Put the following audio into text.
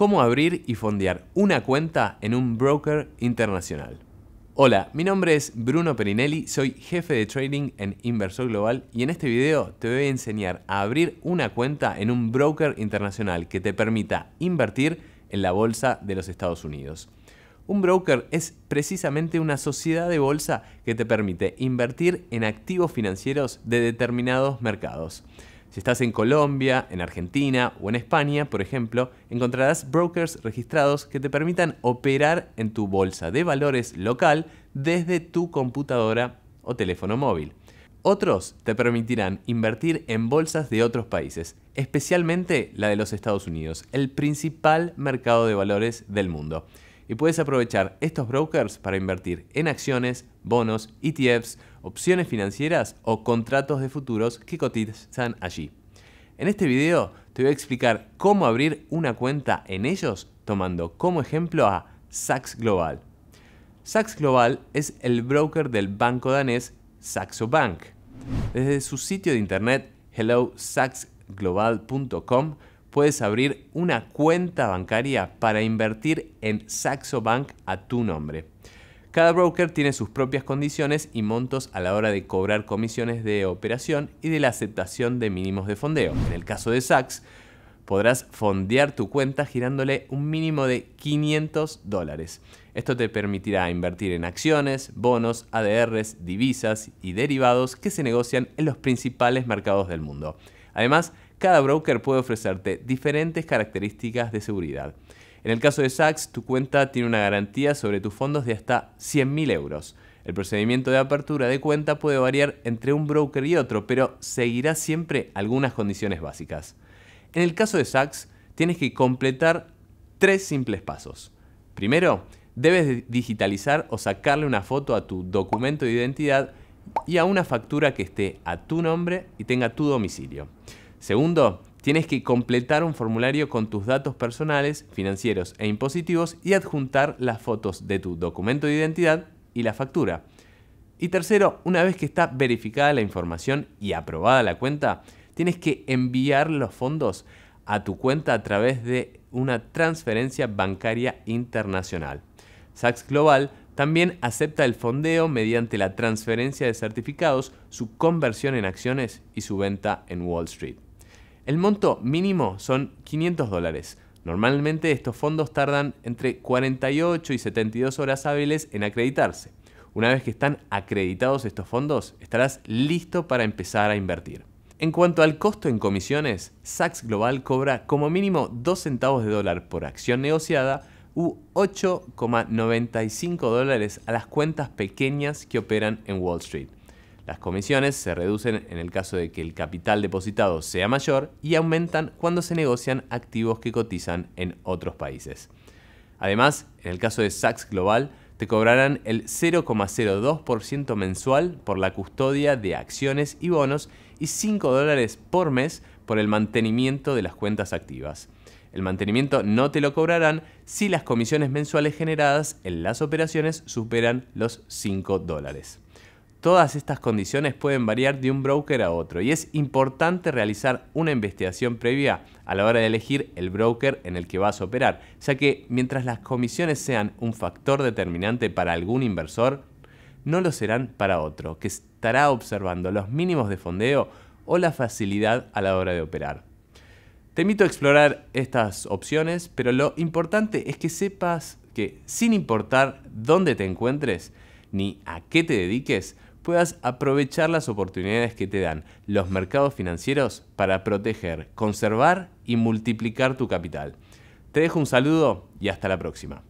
cómo abrir y fondear una cuenta en un broker internacional. Hola, mi nombre es Bruno Perinelli, soy jefe de trading en Inversor Global y en este video te voy a enseñar a abrir una cuenta en un broker internacional que te permita invertir en la bolsa de los Estados Unidos. Un broker es precisamente una sociedad de bolsa que te permite invertir en activos financieros de determinados mercados. Si estás en Colombia, en Argentina o en España, por ejemplo, encontrarás brokers registrados que te permitan operar en tu bolsa de valores local desde tu computadora o teléfono móvil. Otros te permitirán invertir en bolsas de otros países, especialmente la de los Estados Unidos, el principal mercado de valores del mundo. Y puedes aprovechar estos brokers para invertir en acciones, bonos, ETFs, opciones financieras o contratos de futuros que cotizan allí. En este video te voy a explicar cómo abrir una cuenta en ellos tomando como ejemplo a Sachs Global. Sachs Global es el broker del banco danés Saxo Bank. Desde su sitio de internet hellosaxglobal.com puedes abrir una cuenta bancaria para invertir en Saxo Bank a tu nombre. Cada broker tiene sus propias condiciones y montos a la hora de cobrar comisiones de operación y de la aceptación de mínimos de fondeo. En el caso de Saks, podrás fondear tu cuenta girándole un mínimo de 500 dólares. Esto te permitirá invertir en acciones, bonos, ADRs, divisas y derivados que se negocian en los principales mercados del mundo. Además, cada broker puede ofrecerte diferentes características de seguridad. En el caso de Saks, tu cuenta tiene una garantía sobre tus fondos de hasta 100.000 euros. El procedimiento de apertura de cuenta puede variar entre un broker y otro, pero seguirá siempre algunas condiciones básicas. En el caso de Saks, tienes que completar tres simples pasos. Primero, debes digitalizar o sacarle una foto a tu documento de identidad y a una factura que esté a tu nombre y tenga tu domicilio. Segundo, tienes que completar un formulario con tus datos personales, financieros e impositivos y adjuntar las fotos de tu documento de identidad y la factura. Y tercero, una vez que está verificada la información y aprobada la cuenta, tienes que enviar los fondos a tu cuenta a través de una transferencia bancaria internacional. Sachs Global también acepta el fondeo mediante la transferencia de certificados, su conversión en acciones y su venta en Wall Street. El monto mínimo son 500 dólares. Normalmente estos fondos tardan entre 48 y 72 horas hábiles en acreditarse. Una vez que están acreditados estos fondos, estarás listo para empezar a invertir. En cuanto al costo en comisiones, Sachs Global cobra como mínimo 2 centavos de dólar por acción negociada u 8,95 dólares a las cuentas pequeñas que operan en Wall Street. Las comisiones se reducen en el caso de que el capital depositado sea mayor y aumentan cuando se negocian activos que cotizan en otros países. Además, en el caso de Sachs Global, te cobrarán el 0,02% mensual por la custodia de acciones y bonos y 5 dólares por mes por el mantenimiento de las cuentas activas. El mantenimiento no te lo cobrarán si las comisiones mensuales generadas en las operaciones superan los 5 dólares. Todas estas condiciones pueden variar de un broker a otro y es importante realizar una investigación previa a la hora de elegir el broker en el que vas a operar, ya que mientras las comisiones sean un factor determinante para algún inversor, no lo serán para otro, que estará observando los mínimos de fondeo o la facilidad a la hora de operar. Te invito a explorar estas opciones, pero lo importante es que sepas que sin importar dónde te encuentres ni a qué te dediques, puedas aprovechar las oportunidades que te dan los mercados financieros para proteger, conservar y multiplicar tu capital. Te dejo un saludo y hasta la próxima.